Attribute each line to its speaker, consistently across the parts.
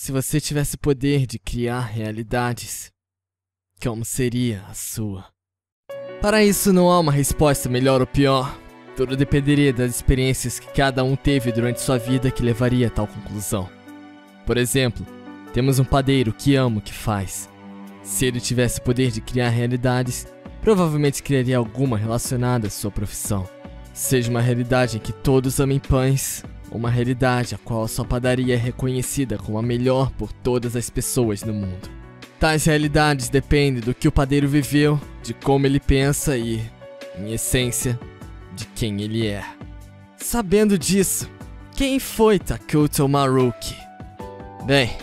Speaker 1: Se você tivesse poder de criar realidades, como seria a sua? Para isso não há uma resposta melhor ou pior. Tudo dependeria das experiências que cada um teve durante sua vida que levaria a tal conclusão. Por exemplo, temos um padeiro que ama o que faz. Se ele tivesse o poder de criar realidades, provavelmente criaria alguma relacionada à sua profissão. Seja uma realidade em que todos amem pães, uma realidade a qual a sua padaria é reconhecida como a melhor por todas as pessoas no mundo. Tais realidades dependem do que o padeiro viveu, de como ele pensa e, em essência, de quem ele é. Sabendo disso, quem foi Takuto Maruki? Bem,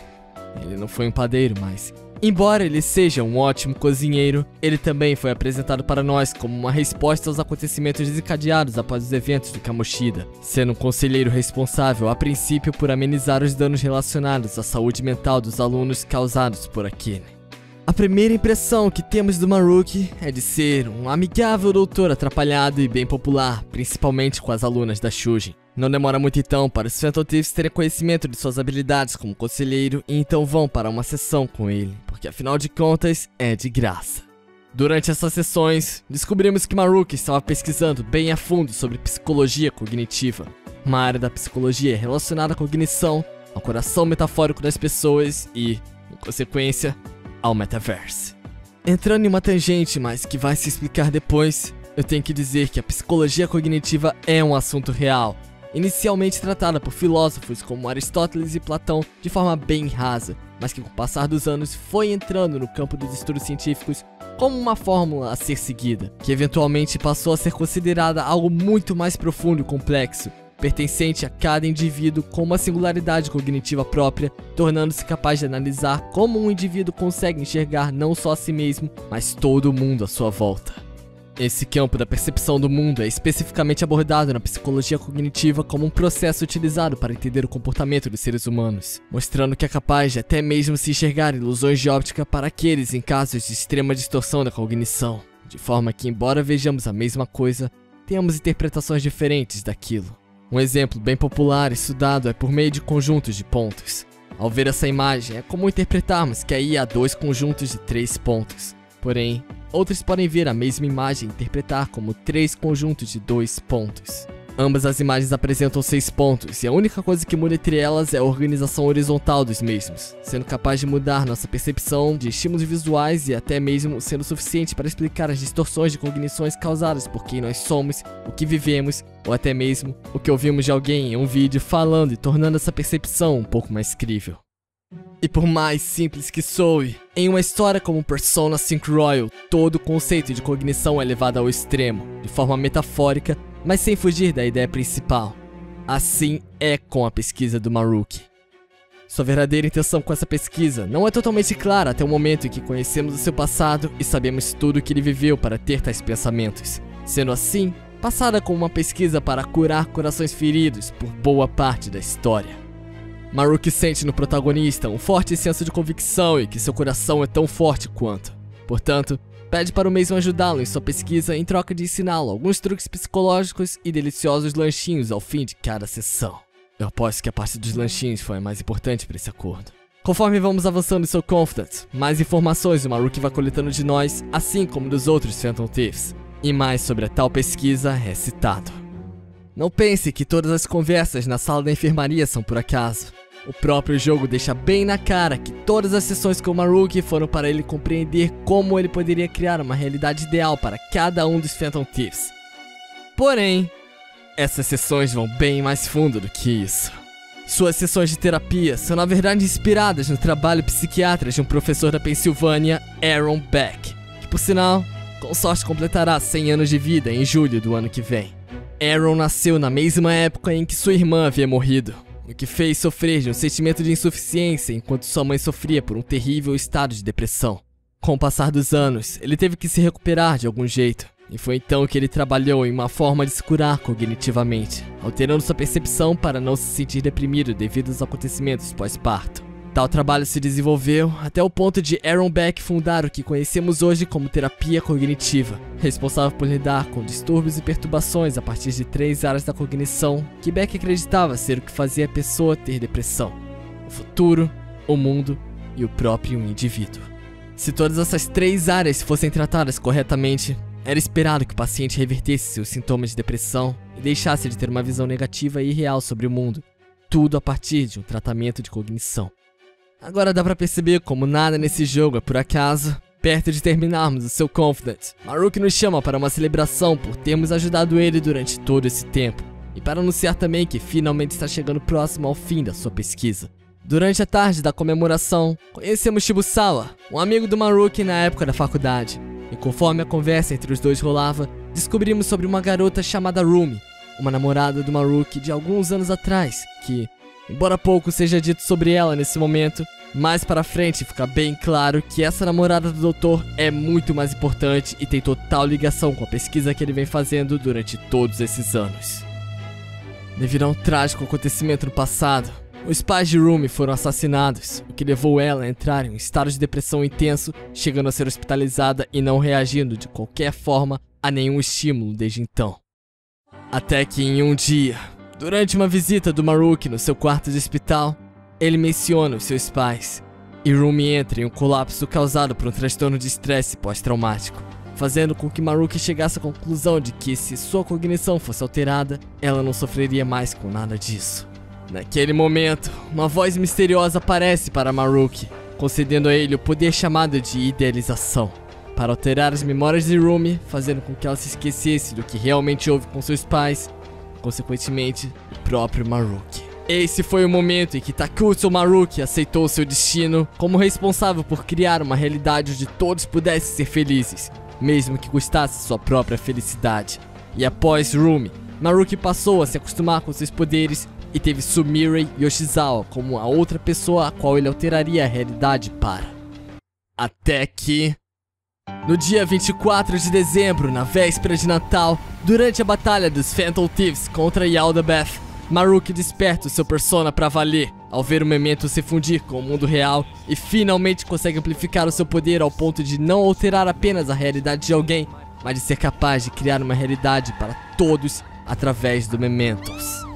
Speaker 1: ele não foi um padeiro, mas Embora ele seja um ótimo cozinheiro, ele também foi apresentado para nós como uma resposta aos acontecimentos desencadeados após os eventos do Kamoshida, sendo um conselheiro responsável a princípio por amenizar os danos relacionados à saúde mental dos alunos causados por Akine. A primeira impressão que temos do Maruki é de ser um amigável doutor atrapalhado e bem popular, principalmente com as alunas da Shujin. Não demora muito então para os Phantom Thieves terem conhecimento de suas habilidades como conselheiro e então vão para uma sessão com ele, porque afinal de contas é de graça. Durante essas sessões, descobrimos que Maruki estava pesquisando bem a fundo sobre psicologia cognitiva, uma área da psicologia relacionada à cognição, ao coração metafórico das pessoas e, em consequência, ao metaverse. Entrando em uma tangente, mas que vai se explicar depois, eu tenho que dizer que a psicologia cognitiva é um assunto real, inicialmente tratada por filósofos como Aristóteles e Platão de forma bem rasa, mas que com o passar dos anos foi entrando no campo dos estudos científicos como uma fórmula a ser seguida, que eventualmente passou a ser considerada algo muito mais profundo e complexo, pertencente a cada indivíduo com uma singularidade cognitiva própria, tornando-se capaz de analisar como um indivíduo consegue enxergar não só a si mesmo, mas todo mundo à sua volta. Esse campo da percepção do mundo é especificamente abordado na psicologia cognitiva como um processo utilizado para entender o comportamento dos seres humanos, mostrando que é capaz de até mesmo se enxergar ilusões de óptica para aqueles em casos de extrema distorção da cognição, de forma que, embora vejamos a mesma coisa, tenhamos interpretações diferentes daquilo. Um exemplo bem popular estudado é por meio de conjuntos de pontos. Ao ver essa imagem, é comum interpretarmos que aí há dois conjuntos de três pontos. Porém, outros podem ver a mesma imagem e interpretar como três conjuntos de dois pontos. Ambas as imagens apresentam seis pontos, e a única coisa que muda entre elas é a organização horizontal dos mesmos, sendo capaz de mudar nossa percepção de estímulos visuais e até mesmo sendo suficiente para explicar as distorções de cognições causadas por quem nós somos, o que vivemos, ou até mesmo o que ouvimos de alguém em um vídeo falando e tornando essa percepção um pouco mais crível. E por mais simples que soe, em uma história como Persona 5 Royal, todo o conceito de cognição é levado ao extremo, de forma metafórica mas sem fugir da ideia principal. Assim é com a pesquisa do Maruki. Sua verdadeira intenção com essa pesquisa não é totalmente clara até o momento em que conhecemos o seu passado e sabemos tudo o que ele viveu para ter tais pensamentos. Sendo assim, passada como uma pesquisa para curar corações feridos por boa parte da história. Maruki sente no protagonista um forte senso de convicção e que seu coração é tão forte quanto. Portanto, Pede para o mesmo ajudá-lo em sua pesquisa em troca de ensiná-lo alguns truques psicológicos e deliciosos lanchinhos ao fim de cada sessão. Eu aposto que a parte dos lanchinhos foi a mais importante para esse acordo. Conforme vamos avançando em seu Confidence, mais informações o Maruki vai coletando de nós, assim como dos outros Phantom Thieves. E mais sobre a tal pesquisa é citado. Não pense que todas as conversas na sala da enfermaria são por acaso. O próprio jogo deixa bem na cara que todas as sessões com Maruki foram para ele compreender como ele poderia criar uma realidade ideal para cada um dos Phantom Thieves. Porém, essas sessões vão bem mais fundo do que isso. Suas sessões de terapia são na verdade inspiradas no trabalho psiquiatra de um professor da Pensilvânia, Aaron Beck, que por sinal, com sorte completará 100 anos de vida em julho do ano que vem. Aaron nasceu na mesma época em que sua irmã havia morrido, o que fez sofrer de um sentimento de insuficiência enquanto sua mãe sofria por um terrível estado de depressão. Com o passar dos anos, ele teve que se recuperar de algum jeito, e foi então que ele trabalhou em uma forma de se curar cognitivamente, alterando sua percepção para não se sentir deprimido devido aos acontecimentos pós-parto. Tal trabalho se desenvolveu até o ponto de Aaron Beck fundar o que conhecemos hoje como terapia cognitiva, responsável por lidar com distúrbios e perturbações a partir de três áreas da cognição que Beck acreditava ser o que fazia a pessoa ter depressão: o futuro, o mundo e o próprio indivíduo. Se todas essas três áreas fossem tratadas corretamente, era esperado que o paciente revertesse seus sintomas de depressão e deixasse de ter uma visão negativa e irreal sobre o mundo, tudo a partir de um tratamento de cognição. Agora dá pra perceber como nada nesse jogo é por acaso. Perto de terminarmos o seu Confident, Maruk nos chama para uma celebração por termos ajudado ele durante todo esse tempo, e para anunciar também que finalmente está chegando próximo ao fim da sua pesquisa. Durante a tarde da comemoração, conhecemos Shibusawa, um amigo do Maruki na época da faculdade, e conforme a conversa entre os dois rolava, descobrimos sobre uma garota chamada Rumi, uma namorada do Maruki de alguns anos atrás, que, embora pouco seja dito sobre ela nesse momento, mais para frente fica bem claro que essa namorada do doutor é muito mais importante e tem total ligação com a pesquisa que ele vem fazendo durante todos esses anos. Devido a um trágico acontecimento no passado, os pais de Rumi foram assassinados, o que levou ela a entrar em um estado de depressão intenso, chegando a ser hospitalizada e não reagindo de qualquer forma a nenhum estímulo desde então. Até que em um dia, durante uma visita do Maruki no seu quarto de hospital, ele menciona os seus pais, e Rumi entra em um colapso causado por um transtorno de estresse pós-traumático, fazendo com que Maruki chegasse à conclusão de que se sua cognição fosse alterada, ela não sofreria mais com nada disso. Naquele momento, uma voz misteriosa aparece para Maruki, concedendo a ele o poder chamado de idealização, para alterar as memórias de Rumi, fazendo com que ela se esquecesse do que realmente houve com seus pais, consequentemente, o próprio Maruki. Esse foi o momento em que Takutsu Maruki aceitou seu destino como responsável por criar uma realidade onde todos pudessem ser felizes, mesmo que custasse sua própria felicidade. E após Rumi, Maruki passou a se acostumar com seus poderes e teve Sumire Yoshizawa como a outra pessoa a qual ele alteraria a realidade para. Até que. No dia 24 de dezembro, na véspera de Natal, durante a batalha dos Phantom Thieves contra Yaldabeth, Maruki desperta o seu persona para valer, ao ver o Memento se fundir com o mundo real e finalmente consegue amplificar o seu poder ao ponto de não alterar apenas a realidade de alguém, mas de ser capaz de criar uma realidade para todos através do Mementos.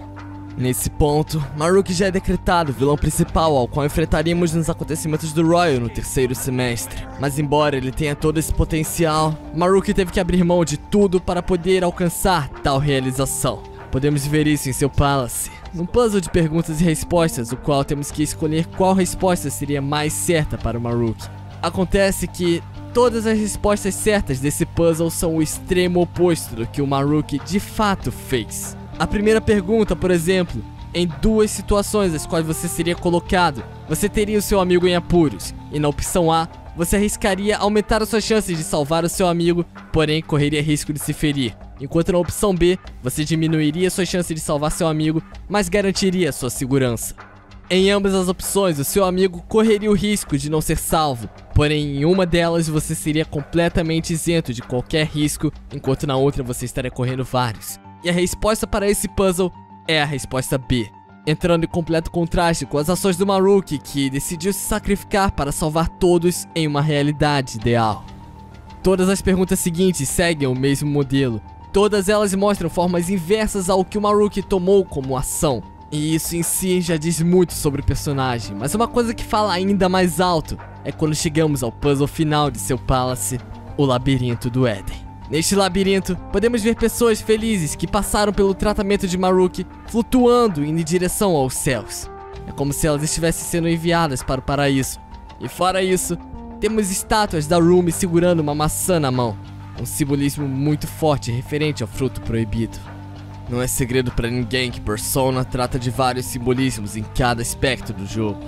Speaker 1: Nesse ponto, Maruki já é decretado vilão principal ao qual enfrentaríamos nos acontecimentos do Royal no terceiro semestre. Mas embora ele tenha todo esse potencial, Maruki teve que abrir mão de tudo para poder alcançar tal realização. Podemos ver isso em seu Palace, num puzzle de perguntas e respostas, o qual temos que escolher qual resposta seria mais certa para o Maruki. Acontece que todas as respostas certas desse puzzle são o extremo oposto do que o Maruki de fato fez. A primeira pergunta, por exemplo, em duas situações as quais você seria colocado, você teria o seu amigo em apuros, e na opção A, você arriscaria aumentar as suas chances de salvar o seu amigo, porém correria risco de se ferir. Enquanto na opção B, você diminuiria sua chance de salvar seu amigo, mas garantiria sua segurança. Em ambas as opções, o seu amigo correria o risco de não ser salvo, porém em uma delas você seria completamente isento de qualquer risco, enquanto na outra você estaria correndo vários. E a resposta para esse puzzle é a resposta B, entrando em completo contraste com as ações do Maruki, que decidiu se sacrificar para salvar todos em uma realidade ideal. Todas as perguntas seguintes seguem o mesmo modelo, Todas elas mostram formas inversas ao que o Maruki tomou como ação. E isso em si já diz muito sobre o personagem, mas uma coisa que fala ainda mais alto é quando chegamos ao puzzle final de seu Palace, o Labirinto do Éden. Neste labirinto, podemos ver pessoas felizes que passaram pelo tratamento de Maruki flutuando em direção aos céus. É como se elas estivessem sendo enviadas para o paraíso. E fora isso, temos estátuas da Rumi segurando uma maçã na mão um simbolismo muito forte referente ao fruto proibido. Não é segredo para ninguém que Persona trata de vários simbolismos em cada aspecto do jogo.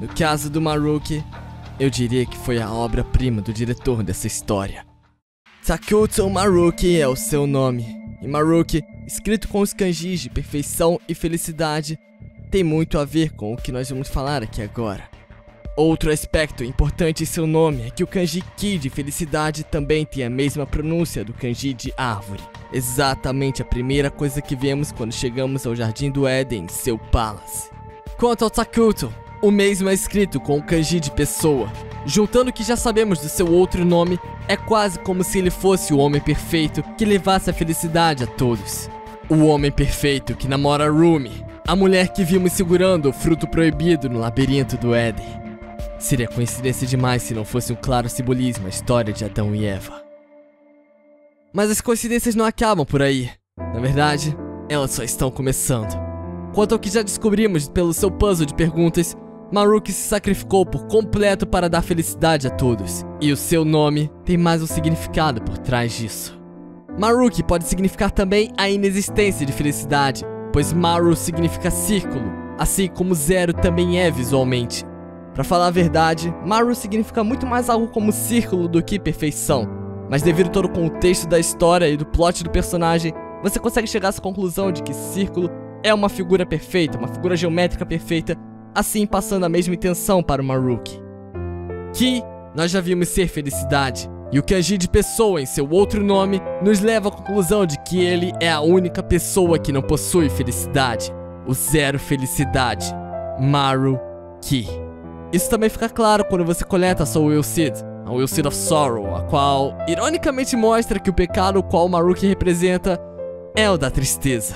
Speaker 1: No caso do Maruki, eu diria que foi a obra-prima do diretor dessa história. Takutsu Maruki é o seu nome, e Maruki, escrito com os kanjis de perfeição e felicidade, tem muito a ver com o que nós vamos falar aqui agora. Outro aspecto importante em seu nome é que o kanji ki de felicidade também tem a mesma pronúncia do kanji de árvore. Exatamente a primeira coisa que vemos quando chegamos ao Jardim do Éden, seu palace. Quanto ao Takuto, o mesmo é escrito com o kanji de pessoa. Juntando o que já sabemos do seu outro nome, é quase como se ele fosse o homem perfeito que levasse a felicidade a todos. O homem perfeito que namora Rumi, a mulher que vimos segurando o fruto proibido no labirinto do Éden. Seria coincidência demais se não fosse um claro simbolismo a história de Adão e Eva. Mas as coincidências não acabam por aí. Na verdade, elas só estão começando. Quanto ao que já descobrimos pelo seu puzzle de perguntas, Maruki se sacrificou por completo para dar felicidade a todos, e o seu nome tem mais um significado por trás disso. Maruki pode significar também a inexistência de felicidade, pois Maru significa círculo, assim como zero também é visualmente. Para falar a verdade, Maru significa muito mais algo como círculo do que perfeição, mas devido todo o contexto da história e do plot do personagem, você consegue chegar essa conclusão de que círculo é uma figura perfeita, uma figura geométrica perfeita, assim passando a mesma intenção para o Maruki. Que nós já vimos ser felicidade, e o kanji de pessoa em seu outro nome nos leva à conclusão de que ele é a única pessoa que não possui felicidade, o zero felicidade, Maru Ki. Isso também fica claro quando você coleta a sua Will Seed, a Will Seed of Sorrow, a qual ironicamente mostra que o pecado o qual Maruki representa é o da tristeza.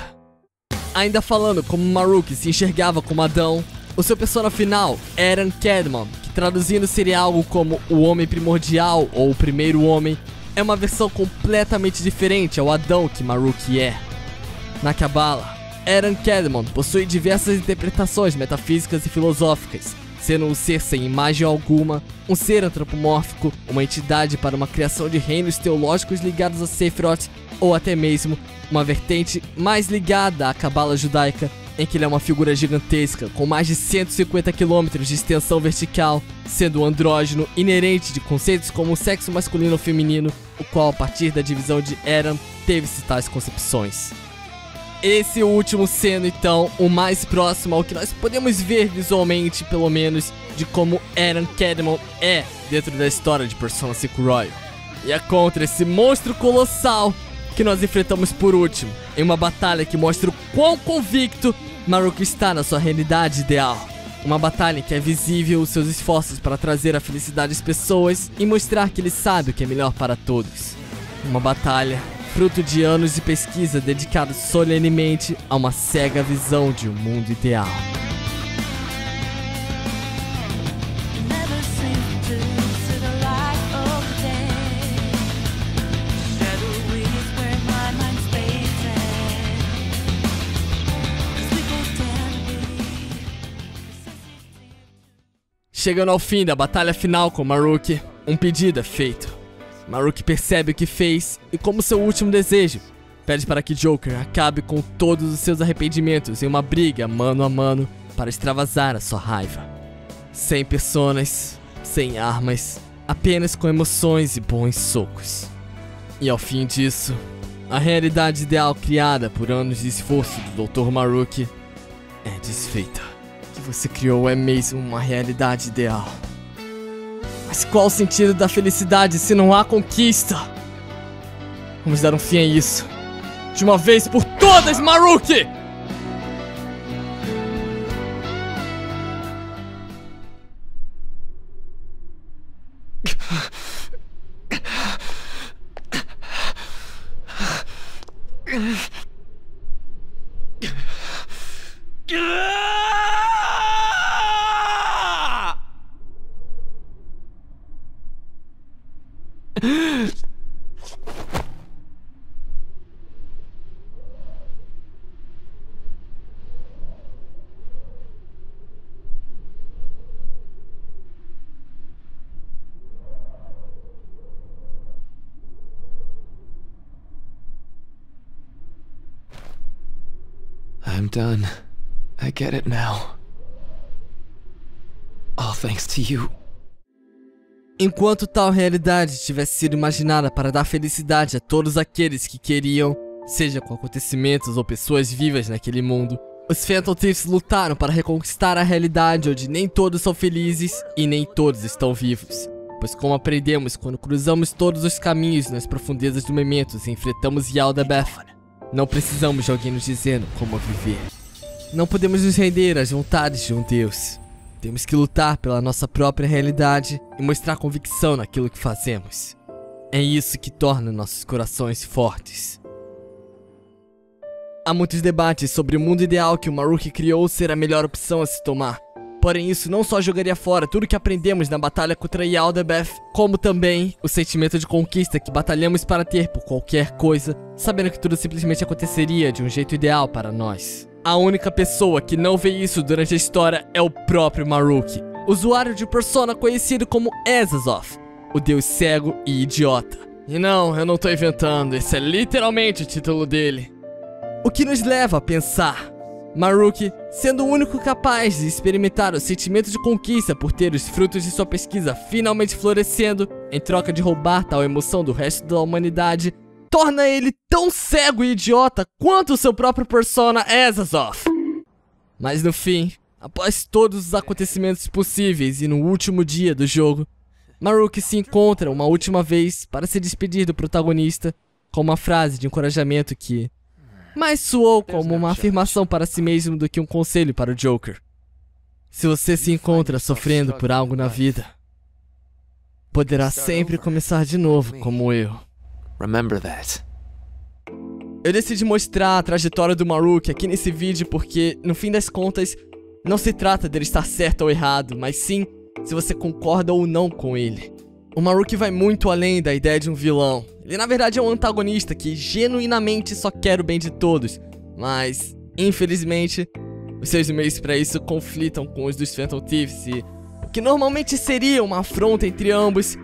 Speaker 1: Ainda falando como Maruki se enxergava como Adão, o seu persona final, Eren Kedmon, que traduzindo seria algo como o Homem Primordial ou o Primeiro Homem, é uma versão completamente diferente ao Adão que Maruki é. Na Kabbalah, Eren Kedmon possui diversas interpretações metafísicas e filosóficas, sendo um ser sem imagem alguma, um ser antropomórfico, uma entidade para uma criação de reinos teológicos ligados a Sephiroth, ou até mesmo uma vertente mais ligada à cabala judaica, em que ele é uma figura gigantesca, com mais de 150 km de extensão vertical, sendo um andrógeno inerente de conceitos como o sexo masculino ou feminino, o qual a partir da divisão de Eran teve-se tais concepções. Esse último sendo então o mais próximo ao que nós podemos ver visualmente, pelo menos, de como Eren Kedmon é dentro da história de Persona 5 Royal. E é contra esse monstro colossal que nós enfrentamos por último, em uma batalha que mostra o quão convicto Maruki está na sua realidade ideal. Uma batalha em que é visível os seus esforços para trazer a felicidade às pessoas e mostrar que ele sabe o que é melhor para todos. Uma batalha fruto de anos de pesquisa dedicados solenemente a uma cega visão de um mundo ideal. Chegando ao fim da batalha final com Maruki, um pedido é feito. Maruki percebe o que fez e, como seu último desejo, pede para que Joker acabe com todos os seus arrependimentos em uma briga mano a mano para extravasar a sua raiva. Sem personas, sem armas, apenas com emoções e bons socos. E ao fim disso, a realidade ideal criada por anos de esforço do Dr. Maruki é desfeita. Que você criou é mesmo uma realidade ideal. Mas qual o sentido da felicidade se não há conquista? Vamos dar um fim a isso. De uma vez por todas, Maruki!
Speaker 2: Done. I get it now. All thanks to you.
Speaker 1: Enquanto tal realidade tivesse sido imaginada para dar felicidade a todos aqueles que queriam, seja com acontecimentos ou pessoas vivas naquele mundo, os Phantom Thieves lutaram para reconquistar a realidade onde nem todos são felizes e nem todos estão vivos. Pois como aprendemos quando cruzamos todos os caminhos nas profundezas do Mementos e enfrentamos Yaldabeth, não precisamos de alguém nos dizendo como viver. Não podemos nos render às vontades de um Deus. Temos que lutar pela nossa própria realidade e mostrar convicção naquilo que fazemos. É isso que torna nossos corações fortes. Há muitos debates sobre o mundo ideal que o Maruki criou ser a melhor opção a se tomar. Porém, isso não só jogaria fora tudo que aprendemos na batalha contra Yaldebeth, como também o sentimento de conquista que batalhamos para ter por qualquer coisa, sabendo que tudo simplesmente aconteceria de um jeito ideal para nós. A única pessoa que não vê isso durante a história é o próprio Maruki, usuário de Persona conhecido como Ezazoth, o deus cego e idiota. E não, eu não tô inventando, esse é literalmente o título dele. O que nos leva a pensar Maruki, sendo o único capaz de experimentar o sentimento de conquista por ter os frutos de sua pesquisa finalmente florescendo, em troca de roubar tal emoção do resto da humanidade, torna ele tão cego e idiota quanto seu próprio persona Ezazoth. Mas no fim, após todos os acontecimentos possíveis e no último dia do jogo, Maruki se encontra uma última vez para se despedir do protagonista com uma frase de encorajamento que, mas soou como uma afirmação para si mesmo do que um conselho para o Joker. Se você se encontra sofrendo por algo na vida, poderá sempre começar de novo como eu.
Speaker 2: Remember that.
Speaker 1: Eu decidi mostrar a trajetória do Maruki aqui nesse vídeo porque, no fim das contas, não se trata dele estar certo ou errado, mas sim se você concorda ou não com ele. O Maruki vai muito além da ideia de um vilão. Ele na verdade é um antagonista que genuinamente só quer o bem de todos, mas infelizmente os seus meios para isso conflitam com os dos Phantom Thieves e o que normalmente seria uma afronta entre ambos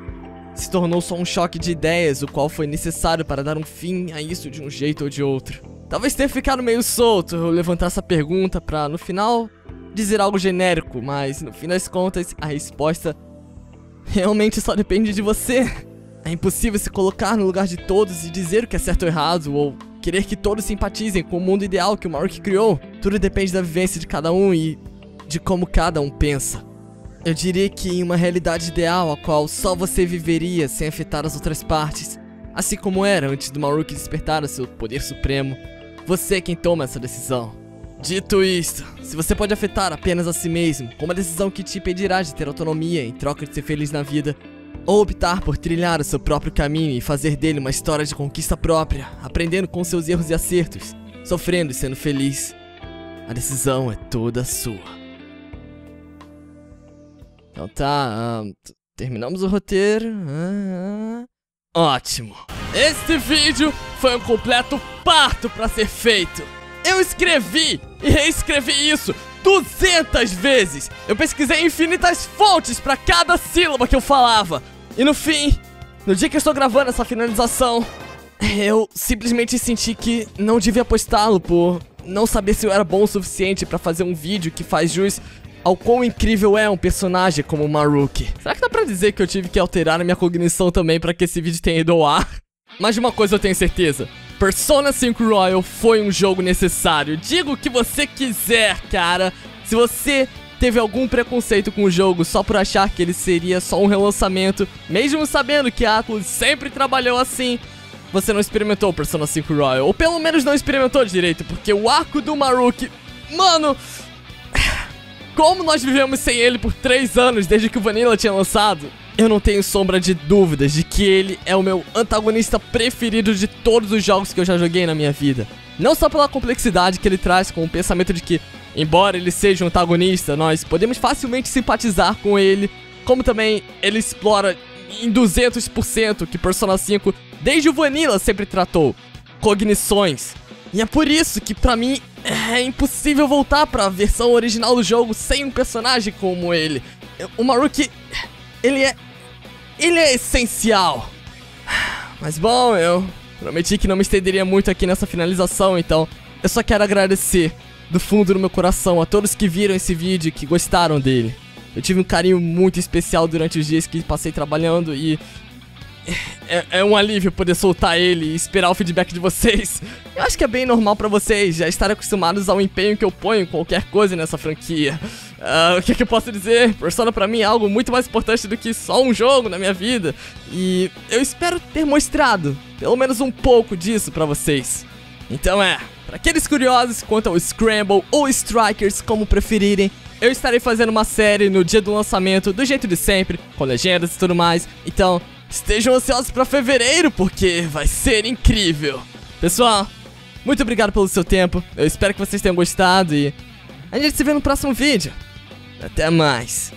Speaker 1: se tornou só um choque de ideias, o qual foi necessário para dar um fim a isso de um jeito ou de outro. Talvez tenha ficado meio solto eu levantar essa pergunta pra no final dizer algo genérico, mas no fim das contas a resposta realmente só depende de você. É impossível se colocar no lugar de todos e dizer o que é certo ou errado, ou querer que todos simpatizem com o mundo ideal que o Mark criou. Tudo depende da vivência de cada um e de como cada um pensa. Eu diria que em uma realidade ideal a qual só você viveria sem afetar as outras partes, assim como era antes do Maruk despertar o seu poder supremo, você é quem toma essa decisão. Dito isto, se você pode afetar apenas a si mesmo, com uma decisão que te impedirá de ter autonomia em troca de ser feliz na vida, ou optar por trilhar o seu próprio caminho e fazer dele uma história de conquista própria, aprendendo com seus erros e acertos, sofrendo e sendo feliz, a decisão é toda sua. Então tá, uh, terminamos o roteiro. Uh, uh. Ótimo! Este vídeo foi um completo parto para ser feito. Eu escrevi e reescrevi isso 200 vezes. Eu pesquisei infinitas fontes para cada sílaba que eu falava. E no fim, no dia que eu estou gravando essa finalização, eu simplesmente senti que não devia postá-lo por não saber se eu era bom o suficiente para fazer um vídeo que faz jus ao quão incrível é um personagem como o Maruki. Será que dá pra dizer que eu tive que alterar a minha cognição também para que esse vídeo tenha ido ao ar? Mas de uma coisa eu tenho certeza. Persona 5 Royal foi um jogo necessário. Diga o que você quiser, cara. Se você teve algum preconceito com o jogo só por achar que ele seria só um relançamento, mesmo sabendo que a Atlus sempre trabalhou assim, você não experimentou Persona 5 Royal. Ou pelo menos não experimentou direito, porque o arco do Maruki... Mano... Como nós vivemos sem ele por 3 anos desde que o Vanilla tinha lançado? Eu não tenho sombra de dúvidas de que ele é o meu antagonista preferido de todos os jogos que eu já joguei na minha vida. Não só pela complexidade que ele traz com o pensamento de que, embora ele seja um antagonista, nós podemos facilmente simpatizar com ele, como também ele explora em 200% que Persona 5, desde o Vanilla, sempre tratou. Cognições. E é por isso que, pra mim, é impossível voltar pra versão original do jogo sem um personagem como ele. O Maruki ele é. Ele é essencial. Mas bom, eu prometi que não me estenderia muito aqui nessa finalização, então eu só quero agradecer do fundo do meu coração a todos que viram esse vídeo e que gostaram dele. Eu tive um carinho muito especial durante os dias que passei trabalhando e é, é, um alívio poder soltar ele e esperar o feedback de vocês. Eu acho que é bem normal para vocês já estarem acostumados ao empenho que eu ponho em qualquer coisa nessa franquia. Uh, o que, é que eu posso dizer? Persona para mim é algo muito mais importante do que só um jogo na minha vida. E eu espero ter mostrado pelo menos um pouco disso para vocês. Então é, para aqueles curiosos quanto ao Scramble ou Strikers, como preferirem, eu estarei fazendo uma série no dia do lançamento, do jeito de sempre, com legendas e tudo mais. Então, Estejam ansiosos para fevereiro, porque vai ser incrível. Pessoal, muito obrigado pelo seu tempo. Eu espero que vocês tenham gostado e a gente se vê no próximo vídeo. Até mais!